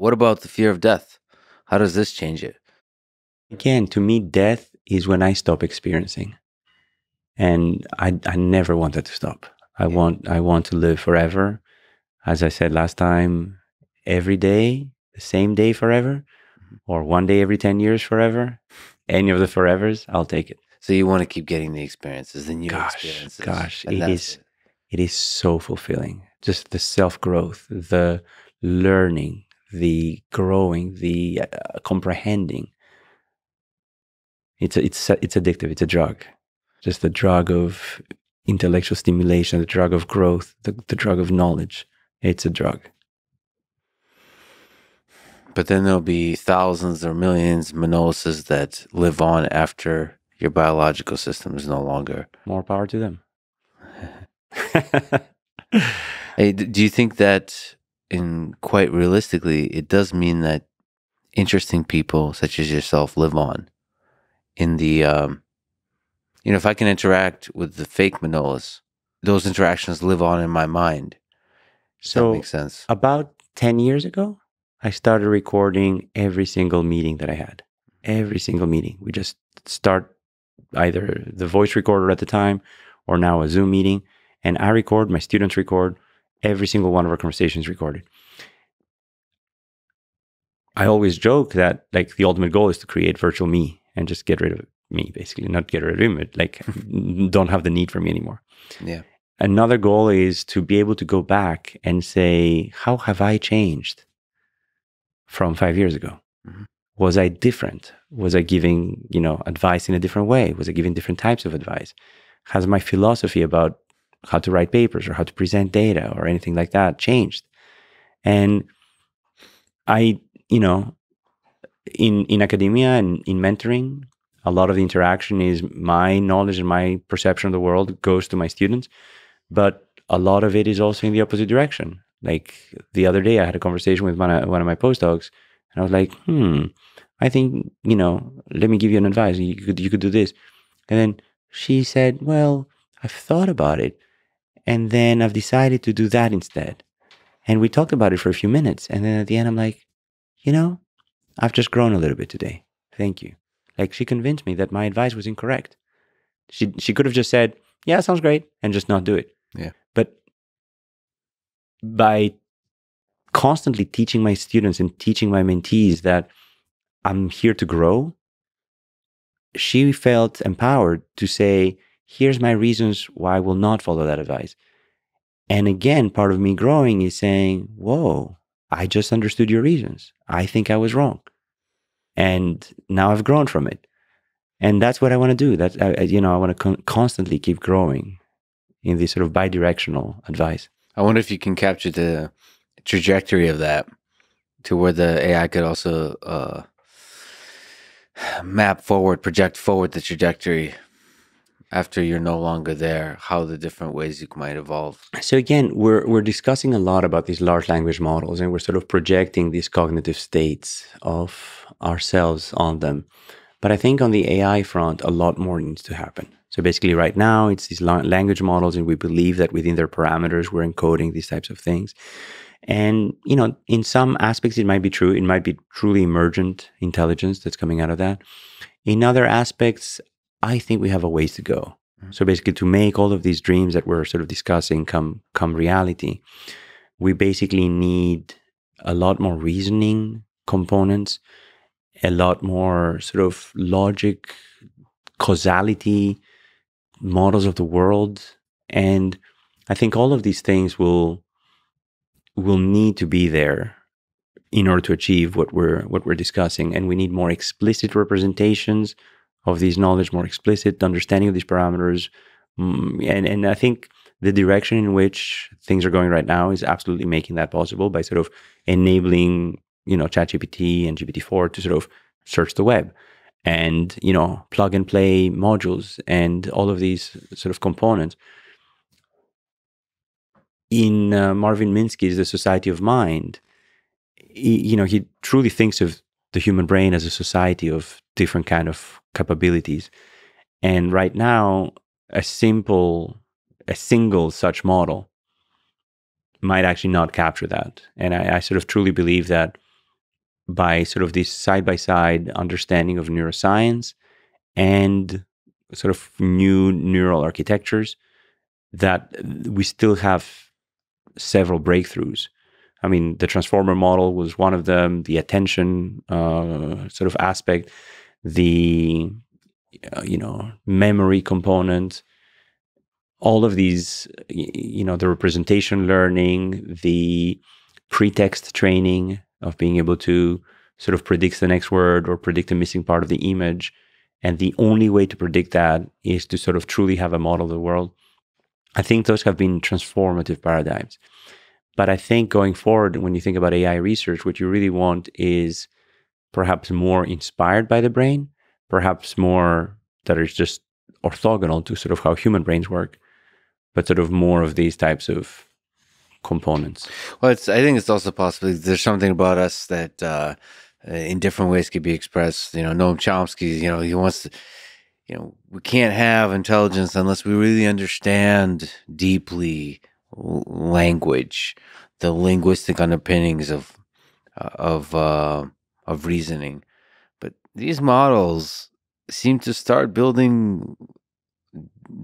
What about the fear of death? How does this change it? Again, to me, death is when I stop experiencing. And I, I never wanted to stop. I want I want to live forever. As I said last time, every day, the same day forever, mm-hmm. or one day every 10 years forever. Any of the forevers, I'll take it. So you want to keep getting the experiences, the new Gosh, experiences. gosh, and it. it is so fulfilling. Just the self-growth, the learning, the growing, the uh, comprehending. It's a, it's a, it's addictive. It's a drug. Just the drug of intellectual stimulation, the drug of growth, the, the drug of knowledge. It's a drug. But then there'll be thousands or millions Manolises that live on after your biological system is no longer. More power to them. Hey, do you think that, in quite realistically, it does mean that interesting people such as yourself live on in the, um, you know, if I can interact with the fake Manolis, those interactions live on in my mind. Does that so makes sense. about 10 years ago, I started recording every single meeting that I had. Every single meeting. We just start either the voice recorder at the time or now a Zoom meeting. And I record, my students record, every single one of our conversations recorded. I always joke that like the ultimate goal is to create virtual me and just get rid of me, basically, not get rid of him, but like don't have the need for me anymore. Yeah. Another goal is to be able to go back and say, how have I changed from five years ago? Mhm. Was I different? Was I giving, you know, advice in a different way? Was I giving different types of advice? Has my philosophy about how to write papers or how to present data or anything like that changed? And I, you know, in in academia and in mentoring, a lot of the interaction is my knowledge and my perception of the world goes to my students, but a lot of it is also in the opposite direction. Like the other day, I had a conversation with one of, one of my postdocs, and I was like, "Hmm, I think you know. Let me give you an advice. You could you could do this." And then she said, "Well, I've thought about it, and then I've decided to do that instead." And we talked about it for a few minutes, and then at the end, I'm like, "You know, I've just grown a little bit today. Thank you." Like she convinced me that my advice was incorrect. She she could have just said, "Yeah, sounds great," and just not do it. Yeah. But by constantly teaching my students and teaching my mentees that I'm here to grow, she felt empowered to say, "Here's my reasons why I will not follow that advice." And again, part of me growing is saying, "Whoa, I just understood your reasons. I think I was wrong." and now I've grown from it, and that's what I want to do. That I, you know, I want to con- constantly keep growing in this sort of bi-directional advice. I wonder if you can capture the trajectory of that to where the AI could also uh, map forward, project forward the trajectory after you're no longer there, how the different ways you might evolve. So again, we're we're discussing a lot about these large language models, and we're sort of projecting these cognitive states of ourselves on them. But I think on the AI front, a lot more needs to happen. So basically, right now, it's these language models, and we believe that within their parameters, we're encoding these types of things. And you know, in some aspects, it might be true. It might be truly emergent intelligence that's coming out of that. In other aspects, I think we have a ways to go. Mhm. So basically, to make all of these dreams that we're sort of discussing come come reality, we basically need a lot more reasoning components, a lot more sort of logic, causality, models of the world, and I think all of these things will will need to be there in order to achieve what we're what we're discussing, and we need more explicit representations of these knowledge, more explicit understanding of these parameters, Mm, and and I think the direction in which things are going right now is absolutely making that possible by sort of enabling you know ChatGPT and GPT-4 to sort of search the web and you know plug and play modules and all of these sort of components. In uh, Marvin Minsky's The Society of Mind, he, you know he truly thinks of the human brain as a society of different kind of capabilities, and right now a simple a single such model might actually not capture that and I, I sort of truly believe that by sort of this side by side understanding of neuroscience and sort of new neural architectures that we still have several breakthroughs. I mean, the transformer model was one of them, the attention uh, sort of aspect, the uh, you know memory component, all of these, you know, the representation learning, the pretext training of being able to sort of predict the next word or predict a missing part of the image. And the only way to predict that is to sort of truly have a model of the world. I think those have been transformative paradigms. But I think going forward, when you think about AI research, what you really want is perhaps more inspired by the brain, perhaps more that is just orthogonal to sort of how human brains work, but sort of more of these types of components. Well, it's, I think it's also possible there's something about us that uh, in different ways could be expressed. You know, Noam Chomsky, you know, he wants to, you know, we can't have intelligence unless we really understand deeply language, the linguistic underpinnings of uh, of uh, of reasoning. But these models seem to start building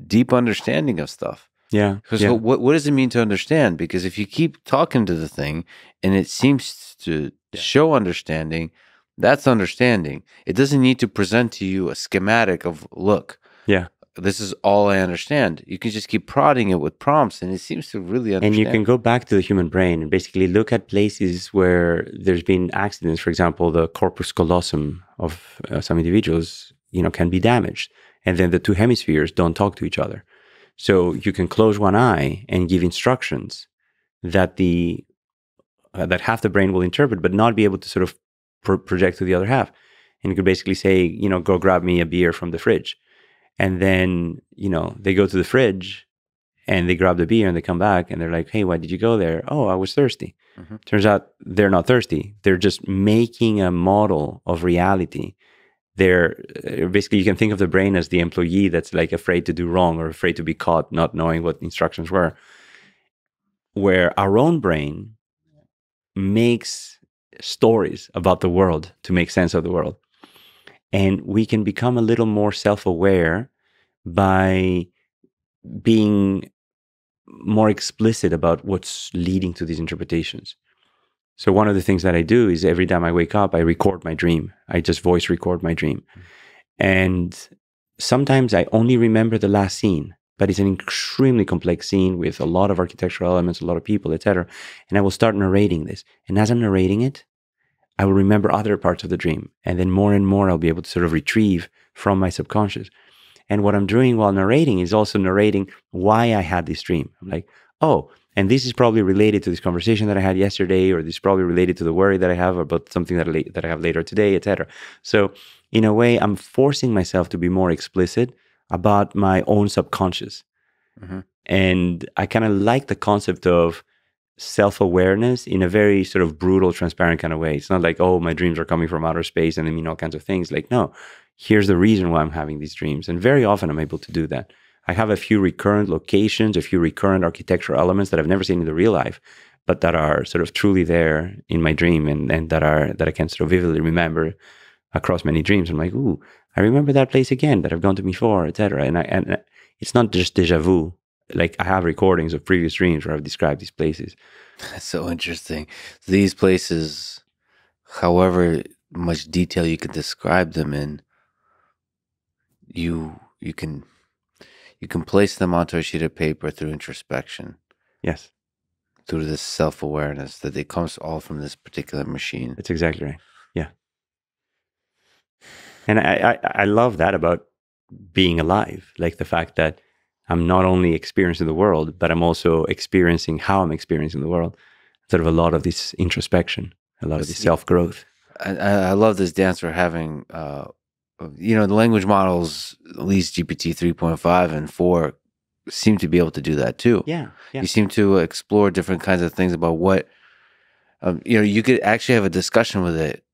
deep understanding of stuff. Yeah. Because yeah. what what does it mean to understand? Because if you keep talking to the thing and it seems to yeah. show understanding, that's understanding. It doesn't need to present to you a schematic of look. Yeah. This is all I understand. You can just keep prodding it with prompts and it seems to really understand. And you can go back to the human brain and basically look at places where there's been accidents. For example, the corpus callosum of uh, some individuals, you know, can be damaged. And then the two hemispheres don't talk to each other. So you can close one eye and give instructions that the uh, that half the brain will interpret, but not be able to sort of pro- project to the other half. And you could basically say, you know, go grab me a beer from the fridge, and then you know they go to the fridge and they grab the beer and they come back and they're like, hey, why did you go there? Oh, I was thirsty. Mm-hmm. Turns out they're not thirsty. They're just making a model of reality they're uh, basically you can think of the brain as the employee that's like afraid to do wrong or afraid to be caught not knowing what instructions were where our own brain makes stories about the world to make sense of the world and we can become a little more self-aware by being more explicit about what's leading to these interpretations so one of the things that I do is every time I wake up, I record my dream. I just voice record my dream. Mm. And sometimes I only remember the last scene, but it's an extremely complex scene with a lot of architectural elements, a lot of people, etc. And I will start narrating this. And as I'm narrating it, I will remember other parts of the dream. And then more and more I'll be able to sort of retrieve from my subconscious. And what I'm doing while narrating is also narrating why I had this dream. I'm like, oh, and this is probably related to this conversation that I had yesterday, or this is probably related to the worry that I have about something that I, that I have later today, etc. So, in a way, I'm forcing myself to be more explicit about my own subconscious. Mm-hmm. And I kind of like the concept of self awareness in a very sort of brutal, transparent kind of way. It's not like, oh, my dreams are coming from outer space and I mean all kinds of things. Like, no, here's the reason why I'm having these dreams. And very often I'm able to do that. I have a few recurrent locations, a few recurrent architectural elements that I've never seen in the real life, but that are sort of truly there in my dream and, and that are that I can sort of vividly remember across many dreams. I'm like, ooh, I remember that place again that I've gone to before, etc. And I and uh, it's not just deja vu. Like I have recordings of previous dreams where I've described these places. That's so interesting. These places, however much detail you can describe them in, you you can you can place them onto a sheet of paper through introspection. Yes. Through this self awareness that it comes all from this particular machine. That's exactly right. Yeah. And I, I, I love that about being alive, like the fact that I'm not only experiencing the world, but I'm also experiencing how I'm experiencing the world. Sort of a lot of this introspection, a lot of this self growth. I, I, love this dance we're having uh, you know, the language models, at least GPT 3.5 and 4, seem to be able to do that too. Yeah. yeah. You seem to explore different kinds of things about what, um, you know, you could actually have a discussion with it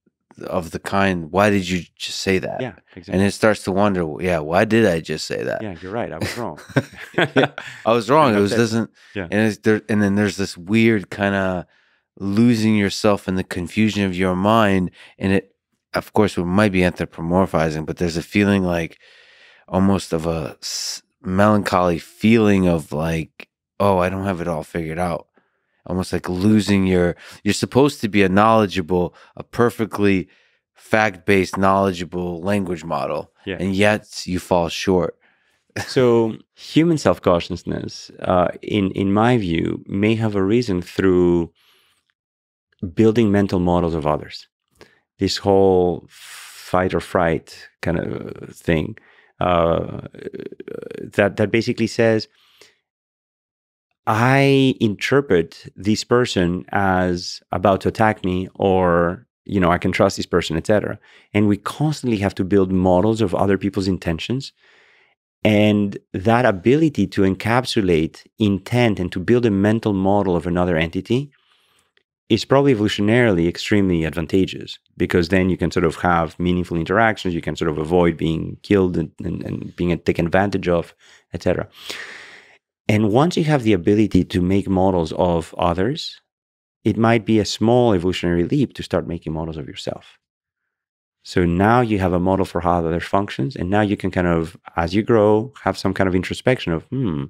of the kind, why did you just say that? Yeah, exactly. And it starts to wonder, yeah, why did I just say that? Yeah, you're right. I was wrong. yeah, I was wrong. it was doesn't, yeah. and it's there, and then there's this weird kind of losing yourself in the confusion of your mind. And it, of course, we might be anthropomorphizing, but there's a feeling like almost of a melancholy feeling of like, oh, I don't have it all figured out. Almost like losing your, you're supposed to be a knowledgeable, a perfectly fact based, knowledgeable language model. Yeah. And yet you fall short. so human self consciousness, uh, in in my view, may have arisen through building mental models of others. This whole fight or fright kind of thing uh, that that basically says, I interpret this person as about to attack me, or you know, I can trust this person, etc. And we constantly have to build models of other people's intentions. And that ability to encapsulate intent and to build a mental model of another entity is probably evolutionarily extremely advantageous because then you can sort of have meaningful interactions, you can sort of avoid being killed and, and, and being taken advantage of, etc. And once you have the ability to make models of others, it might be a small evolutionary leap to start making models of yourself. So now you have a model for how other functions, and now you can kind of, as you grow, have some kind of introspection of, hmm,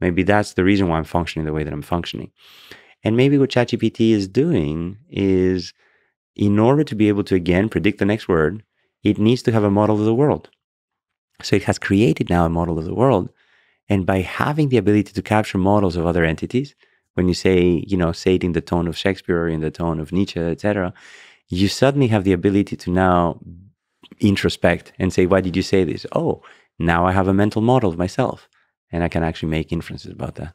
maybe that's the reason why I'm functioning the way that I'm functioning. And maybe what ChatGPT is doing is in order to be able to again predict the next word, it needs to have a model of the world. So it has created now a model of the world. And by having the ability to capture models of other entities, when you say, you know, say it in the tone of Shakespeare, or in the tone of Nietzsche, etc., you suddenly have the ability to now introspect and say, why did you say this? Oh, now I have a mental model of myself. And I can actually make inferences about that.